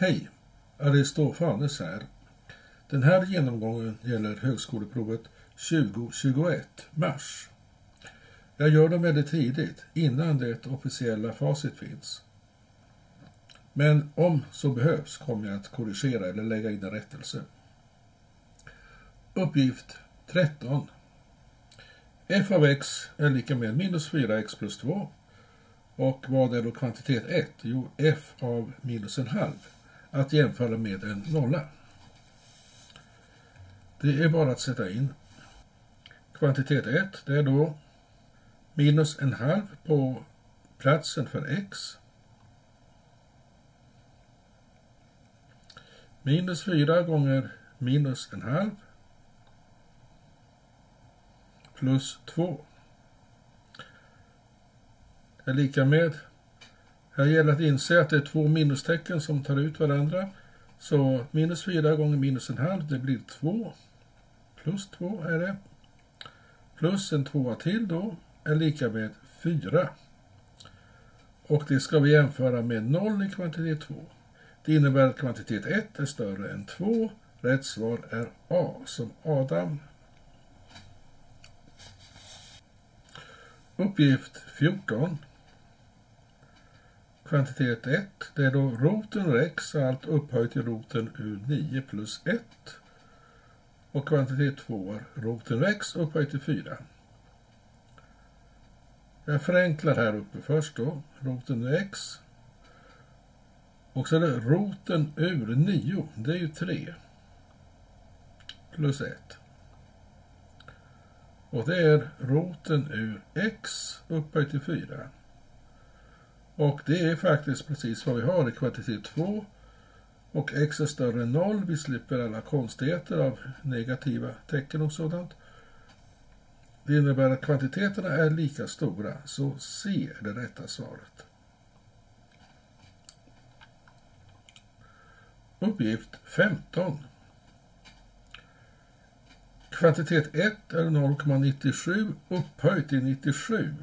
Hej! Aristofanes här. Den här genomgången gäller högskoleprovet 2021, mars. Jag gör dem väldigt tidigt, innan det officiella facit finns. Men om så behövs kommer jag att korrigera eller lägga in en rättelse. Uppgift 13. f av x är lika med minus 4x plus 2. Och vad är då kvantitet 1? Jo, f av minus en halv. Att jämföra med en nolla. Det är bara att sätta in kvantitet 1. Det är då minus en halv på platsen för x. Minus 4 gånger minus en halv plus 2 är lika med. Här gäller att inse att det är två minustecken som tar ut varandra. Så minus 4 gånger minus en halv, det blir 2. Plus 2 är det. Plus en tvåa till då är lika med 4. Och det ska vi jämföra med 0 i kvantitet 2. Det innebär att kvantitet 1 är större än 2. Rätt svar är A som Adam. Uppgift 14. Kvantitet 1, det är då roten ur x, allt upphöjt till roten ur 9 plus 1. Och kvantitet 2 är roten ur x upphöjt till 4. Jag förenklar här uppe först då, roten ur x. Och så är det roten ur 9, det är ju 3. Plus 1. Och det är roten ur x upphöjt till 4. Och det är faktiskt precis vad vi har i kvantitet 2. Och x är större än 0. Vi slipper alla konstigheter av negativa tecken och sådant. Det innebär att kvantiteterna är lika stora, så C är det rätta svaret. Uppgift 15. Kvantitet 1 är 0,97 upphöjt till 97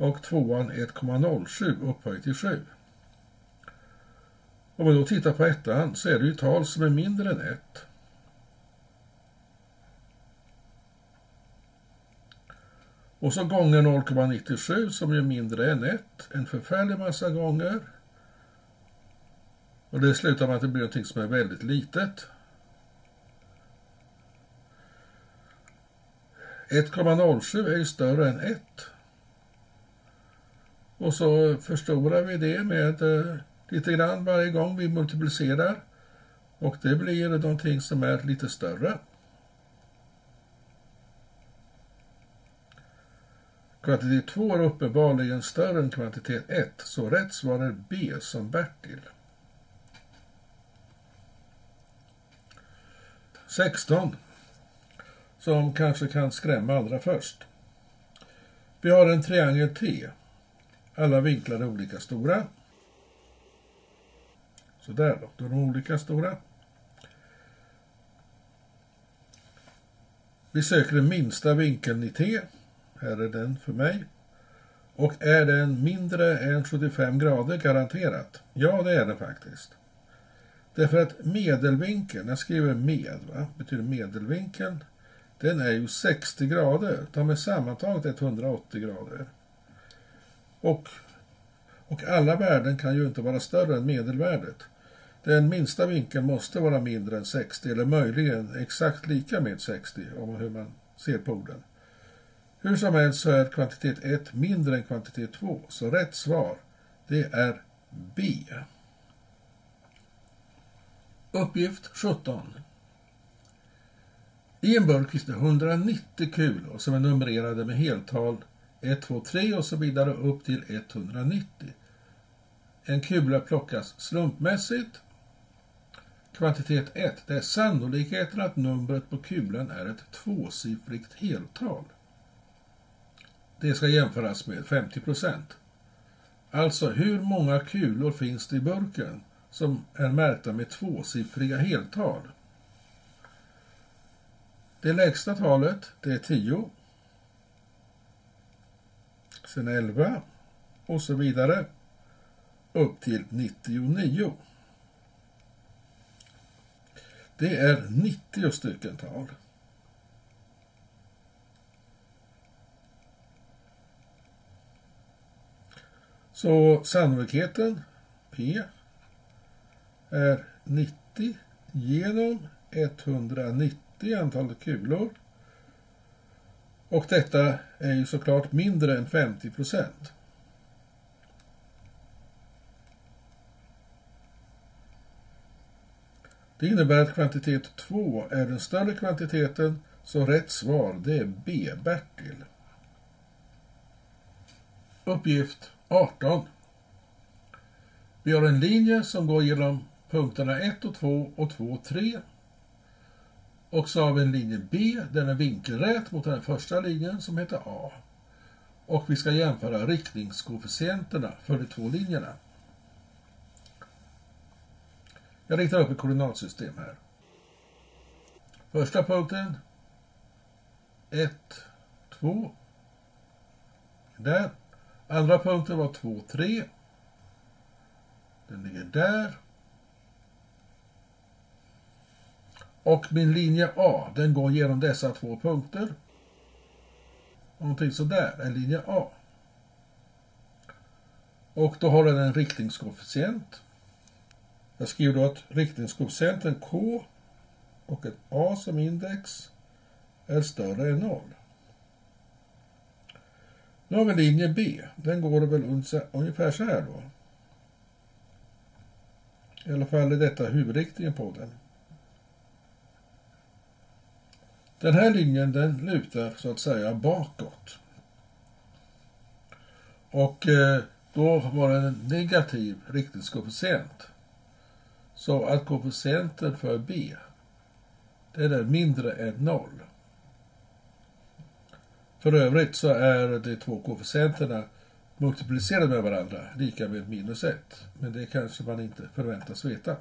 och tvåan 1,07 upphöjt till 7. Om vi då tittar på ettan så är det ju tal som är mindre än 1. Och så gånger 0,97 som är mindre än 1, en förfärlig massa gånger. Och det slutar med att det blir något som är väldigt litet. 1,07 är ju större än 1. Och så förstorar vi det med eh, lite grann varje gång vi multiplicerar. Och det blir någonting som är lite större. Kvantitet 2 är uppenbarligen större än kvantitet 1, så rätt svar är B som Bertil. 16. Som kanske kan skrämma allra först. Vi har en triangel T. Alla vinklar är olika stora. Så där då, då är de olika stora. Vi söker den minsta vinkeln i T. Här är den för mig. Och är den mindre än 75 grader garanterat? Ja, det är den faktiskt. Därför att medelvinkeln, jag skriver med, va? betyder medelvinkeln, den är ju 60 grader. De är sammantaget 180 grader. Och, och alla värden kan ju inte vara större än medelvärdet. Den minsta vinkeln måste vara mindre än 60 eller möjligen exakt lika med 60 om hur man ser på orden. Hur som helst så är kvantitet 1 mindre än kvantitet 2, så rätt svar det är B. Uppgift 17. I en burk finns det 190 kulor som är numrerade med heltal 1, 2, 3 och så vidare upp till 190. En kula plockas slumpmässigt. Kvantitet 1. Det är sannolikheten att numret på kulan är ett tvåsiffrigt heltal. Det ska jämföras med 50 procent. Alltså, hur många kulor finns det i burken som är märkta med tvåsiffriga heltal? Det lägsta talet, det är 10. Sen 11 och så vidare upp till 99. Det är 90 stycken tal. Så sannolikheten P är 90 genom 190 antalet kulor. Och detta är ju såklart mindre än 50 procent. Det innebär att kvantitet 2 är den större kvantiteten, så rätt svar det är B. Bertil. Uppgift 18. Vi har en linje som går genom punkterna 1 och 2 och 2 och 3. Och så har vi en linje B, den är vinkelrät mot den första linjen som heter A. Och vi ska jämföra riktningskoefficienterna för de två linjerna. Jag ritar upp ett koordinatsystem här. Första punkten 1, 2. Där. Andra punkten var 2, 3. Den ligger där. Och min linje A, den går genom dessa två punkter. Någonting sådär är linje A. Och då har den en riktningskoefficient. Jag skriver då att riktningskoefficienten K och ett A som index är större än 0. Nu har vi linje B. Den går väl ungefär så här då. I alla fall är detta huvudriktningen på den. Den här linjen den lutar så att säga bakåt. Och eh, då var det en negativ riktningskoefficient. Så att koefficienten för B den är mindre än 0. För övrigt så är de två koefficienterna multiplicerade med varandra lika med minus 1. Men det kanske man inte förväntas veta.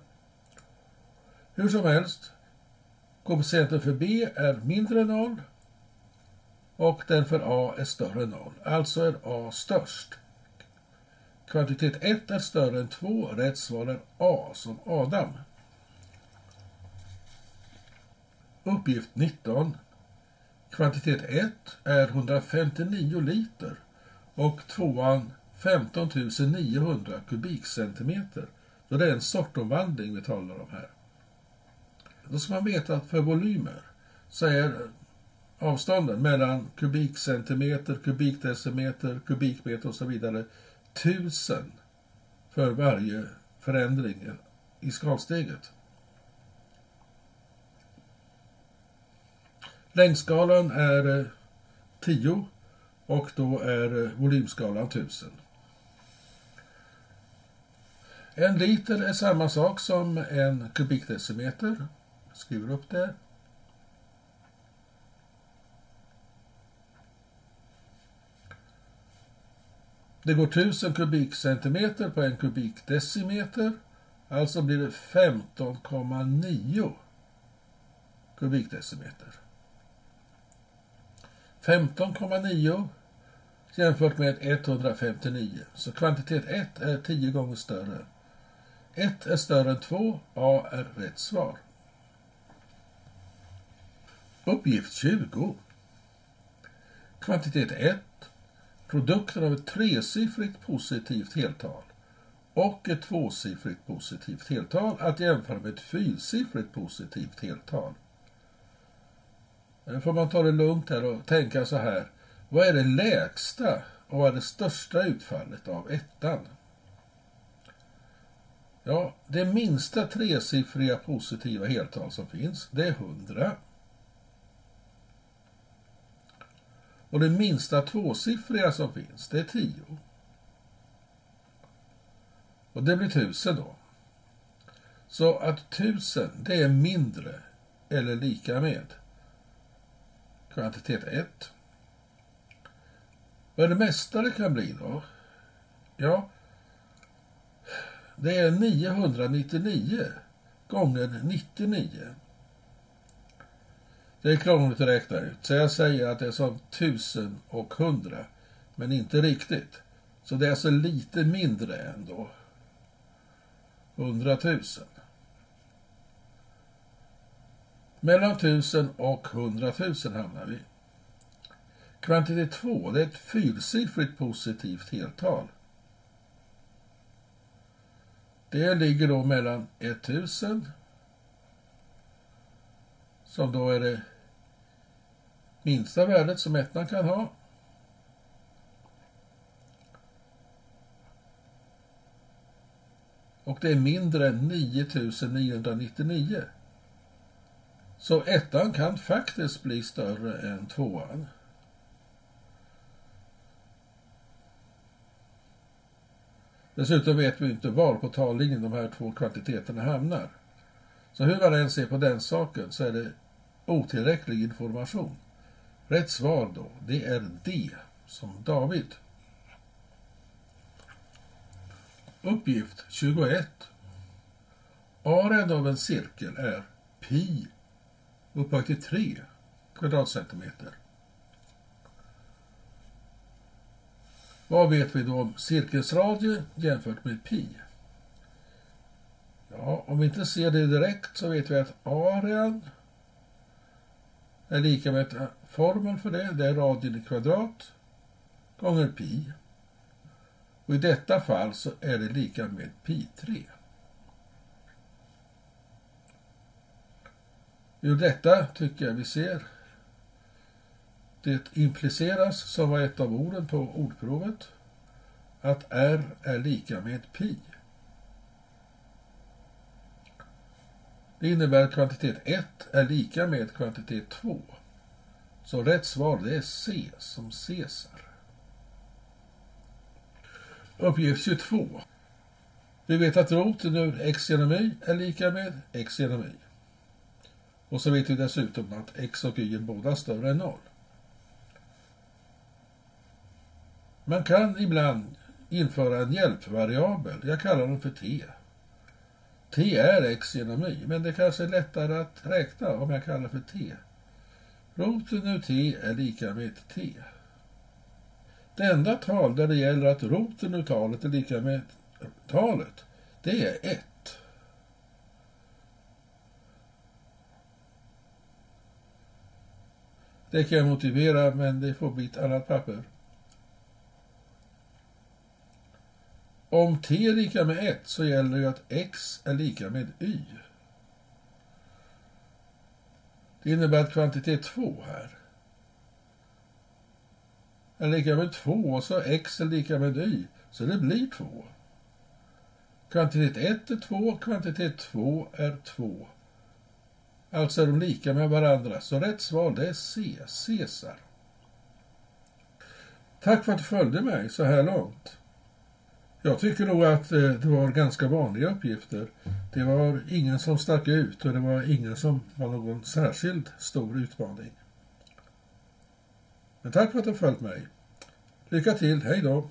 Hur som helst, koefficienten för B är mindre än 0 och den för A är större än 0. Alltså är A störst. Kvantitet 1 är större än 2. Rätt svar är A som Adam. Uppgift 19. Kvantitet 1 är 159 liter och tvåan 15 900 kubikcentimeter. Så det är en sortomvandling vi talar om här. Då ska man veta att för volymer så är avstånden mellan kubikcentimeter, kubikdecimeter, kubikmeter och så vidare tusen för varje förändring i skalsteget. Längdskalan är eh, 10 och då är eh, volymskalan 1000. En liter är samma sak som en kubikdecimeter skruvar skriver upp det. Det går 1000 kubikcentimeter på en kubikdecimeter. Alltså blir det 15,9 kubikdecimeter. 15,9 jämfört med 159. Så kvantitet 1 är 10 gånger större. 1 är större än 2. A är rätt svar. Uppgift 20. Kvantitet 1 produkten av ett tresiffrigt positivt heltal och ett tvåsiffrigt positivt heltal att jämföra med ett fyrsiffrigt positivt heltal. Nu får man ta det lugnt här och tänka så här. Vad är det lägsta och vad är det största utfallet av ettan? Ja, det minsta tresiffriga positiva heltal som finns, det är 100. Och det minsta tvåsiffriga som finns, det är 10. Och det blir 1000 då. Så att 1000, det är mindre eller lika med kvantitet 1. Vad är det mesta det kan bli då? Ja, det är 999 gånger 99. Det är krångligt att räkna ut, så jag säger att det är som tusen och hundra, men inte riktigt. Så det är alltså lite mindre ändå. Hundratusen. Mellan 1000 och hundratusen hamnar vi. Kvantitet 2, det är ett fyrsiffrigt positivt heltal. Det ligger då mellan 1000 som då är det minsta värdet som ettan kan ha. Och det är mindre än 9999. Så ettan kan faktiskt bli större än tvåan. Dessutom vet vi inte var på tallinjen de här två kvantiteterna hamnar. Så hur man än ser på den saken så är det otillräcklig information. Rätt svar då, det är D som David. Uppgift 21. Aren av en cirkel är pi upphöjt till 3 kvadratcentimeter. Vad vet vi då om cirkelns radie jämfört med pi? Ja, om vi inte ser det direkt så vet vi att arean är lika med formeln för det, det är radien i kvadrat gånger pi. Och i detta fall så är det lika med pi 3. Ur detta tycker jag vi ser det impliceras, som var ett av orden på ordprovet, att r är lika med pi. Det innebär att kvantitet 1 är lika med kvantitet 2. Så rätt svar det är C som Caesar. Uppgift 22. Vi vet att roten ur x genom y är lika med x genom y. Och så vet vi dessutom att x och y är båda större än 0. Man kan ibland införa en hjälpvariabel. Jag kallar den för t t är x genom y, men det kanske är lättare att räkna om jag kallar för t. Roten ur t är lika med t. Det enda tal där det gäller att roten ur talet är lika med talet, det är 1. Det kan jag motivera, men det får bli ett annat papper. Om t är lika med 1 så gäller ju att x är lika med y. Det innebär att kvantitet 2 här är lika med 2 och så x är lika med y, så det blir 2. Kvantitet 1 är 2, kvantitet 2 är 2. Alltså är de lika med varandra, så rätt svar det är C, Caesar. Tack för att du följde mig så här långt. Jag tycker nog att eh, det var ganska vanliga uppgifter. Det var ingen som stack ut och det var ingen som var någon särskild stor utmaning. Men tack för att du följt mig. Lycka till, hej då!